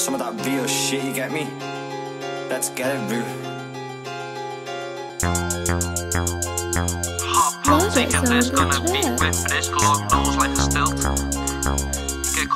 Some of that real shit, you get me? Let's get it, bro. Hot Love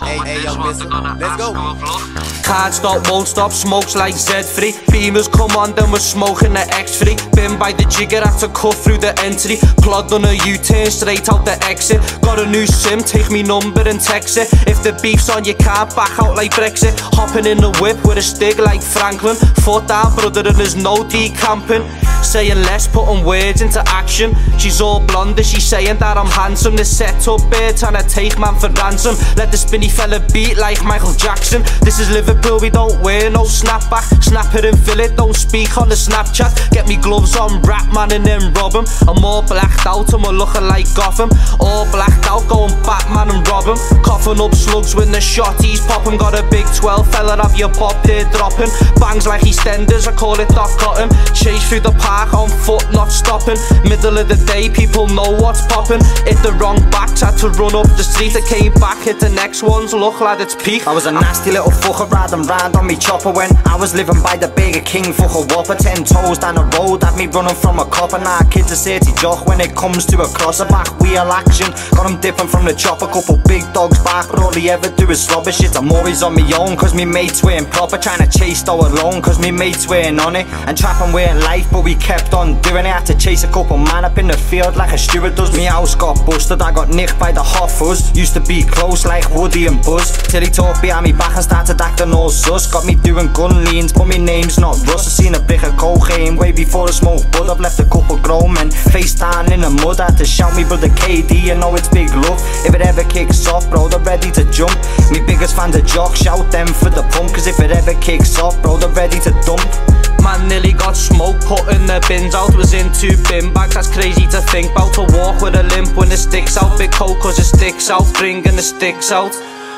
Hey, hey, yo, listen, let's go. you. Can't stop, won't stop, smokes like Z3 Beamers come on, then we're smoking the X3 Been by the jigger, had to cut through the entry. Plod on a U-turn, straight out the exit. Got a new sim, take me number and text it. If the beef's on, you can't back out like Brexit. Hopping in the whip with a stick like Franklin. Foot down, brother, and there's no decamping Saying less, putting words into action. She's all blonde, she's saying that I'm handsome. This set up bird trying to take man for ransom. Let the spinny fella beat like Michael Jackson. This is Liverpool, we don't wear no snapback. Snap it and fill it, don't speak on the Snapchat. Get me gloves on, rap man and then rob 'em. I'm all blacked out and we're looking like Gotham. All blacked out, going Batman and rob 'em. Coughing up slugs when the shotties pop 'em. Got a big 12 fella, have your pop there dropping. Bangs like EastEnders, I call it Dot Cotton. Chase through the park on foot, not stopping. Middle of the day, people know what's popping. Hit the wrong backs, had to run up the street. I came back, hit the next ones, look like it's peak. I was a nasty little fucker riding round on me chopper. When I was living by the Burger King fucker whopper. Ten toes down the road, had me running from a copper. Now kids are city jock when it comes to a crosser. Back wheel action Got 'em dipping from the chopper, couple big dogs back But all they ever do is slobber shit. I'm always on me own cause me mates wearing proper. Trying to chase though alone cause me mates wearing on it. And trapping wearing life but we kept on doing it. Had to chase a couple man up in the field like a steward does. Me house got busted, I got nicked by the Hoffers. Used to be close like Woody and Buzz. Till he talked behind me back and started acting all sus. Got me doing gun leans but my name's not Russ. I seen a brick of cocaine way before the smoke But I've left a couple grown men face down in the mud. Had to shout me brother KD, you know it's big love If it ever kicks off bro, they're ready to jump. Me biggest fans of jock, shout them for the pump. Cause if it ever kicks off bro, they're ready to dump Man nearly got smoke putting the bins. Out Was in two bin bags, that's crazy to think about To walk with a limp when it sticks out. Big coke cause it sticks out, bringing the sticks out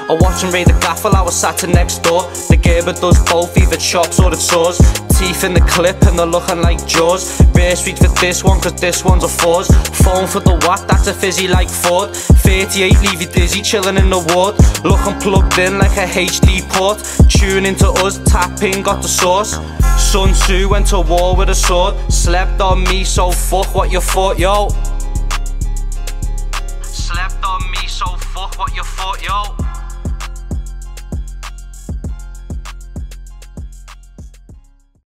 I watch him raid the gaffle, I was sat in next door. The Gerber does both, either chops or it saws Teeth in the clip and they're looking like jaws. Rare sweet for this one cause this one's a fours Phone for the what, that's a fizzy like Ford. 38, leave you dizzy, chilling in the ward. Looking plugged in like a HD port. Tune into us, tapping, got the sauce Sun Tzu went to war with a sword. Slept on me, so fuck what you thought, yo. Slept on me, so fuck what you thought, yo